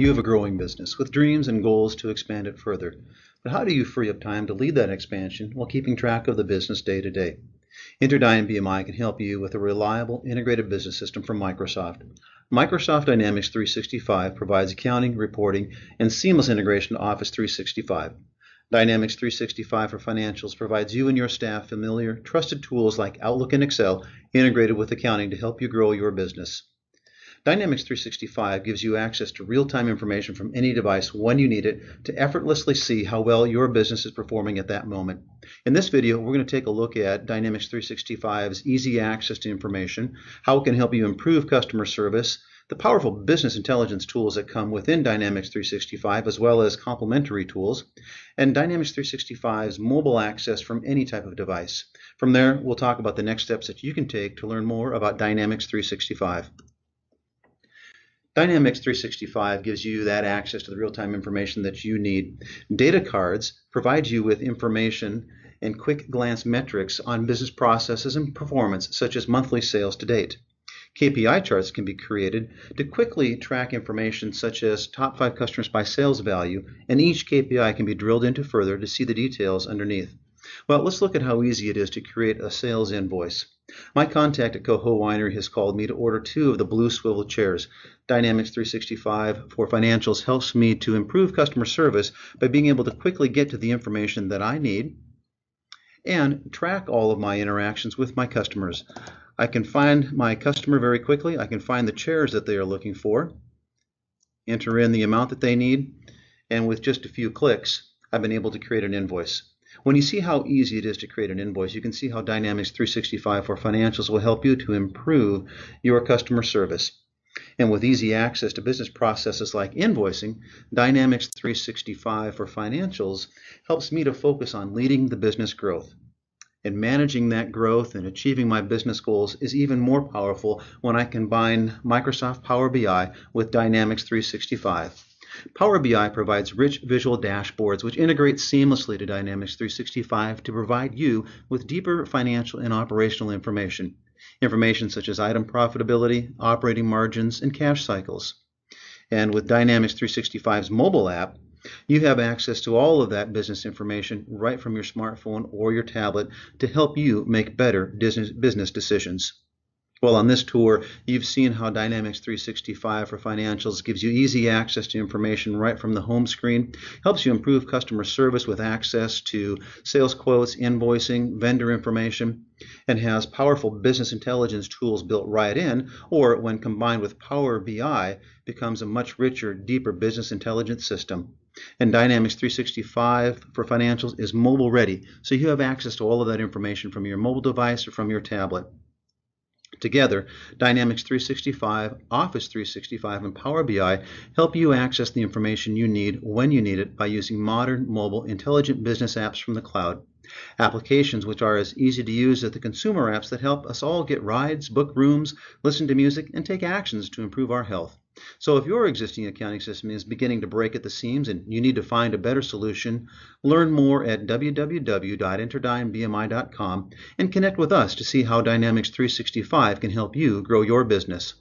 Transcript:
You have a growing business with dreams and goals to expand it further. But how do you free up time to lead that expansion while keeping track of the business day to day? InterDyn BMI can help you with a reliable integrated business system from Microsoft. Microsoft Dynamics 365 provides accounting, reporting, and seamless integration to Office 365. Dynamics 365 for Financials provides you and your staff familiar, trusted tools like Outlook and Excel integrated with accounting to help you grow your business. Dynamics 365 gives you access to real-time information from any device when you need it to effortlessly see how well your business is performing at that moment. In this video, we're going to take a look at Dynamics 365's easy access to information, how it can help you improve customer service, the powerful business intelligence tools that come within Dynamics 365 as well as complementary tools, and Dynamics 365's mobile access from any type of device. From there, we'll talk about the next steps that you can take to learn more about Dynamics 365. Dynamics 365 gives you that access to the real-time information that you need. Data cards provide you with information and quick glance metrics on business processes and performance, such as monthly sales to date. KPI charts can be created to quickly track information such as top five customers by sales value, and each KPI can be drilled into further to see the details underneath. Well, let's look at how easy it is to create a sales invoice. My contact at Coho Winery has called me to order two of the blue swivel chairs. Dynamics 365 for Financials helps me to improve customer service by being able to quickly get to the information that I need and track all of my interactions with my customers. I can find my customer very quickly. I can find the chairs that they are looking for, enter in the amount that they need, and with just a few clicks, I've been able to create an invoice. When you see how easy it is to create an invoice, you can see how Dynamics 365 for Financials will help you to improve your customer service. And with easy access to business processes like invoicing, Dynamics 365 for Financials helps me to focus on leading the business growth. And managing that growth and achieving my business goals is even more powerful when I combine Microsoft Power BI with Dynamics 365. Power BI provides rich visual dashboards which integrate seamlessly to Dynamics 365 to provide you with deeper financial and operational information. Information such as item profitability, operating margins, and cash cycles. And with Dynamics 365's mobile app, you have access to all of that business information right from your smartphone or your tablet to help you make better business decisions. Well, on this tour, you've seen how Dynamics 365 for Financials gives you easy access to information right from the home screen, helps you improve customer service with access to sales quotes, invoicing, vendor information, and has powerful business intelligence tools built right in, or when combined with Power BI, becomes a much richer, deeper business intelligence system. And Dynamics 365 for Financials is mobile ready, so you have access to all of that information from your mobile device or from your tablet. Together, Dynamics 365, Office 365, and Power BI help you access the information you need when you need it by using modern, mobile, intelligent business apps from the cloud. Applications which are as easy to use as the consumer apps that help us all get rides, book rooms, listen to music, and take actions to improve our health. So if your existing accounting system is beginning to break at the seams and you need to find a better solution, learn more at www.interdynbmi.com and connect with us to see how Dynamics 365 can help you grow your business.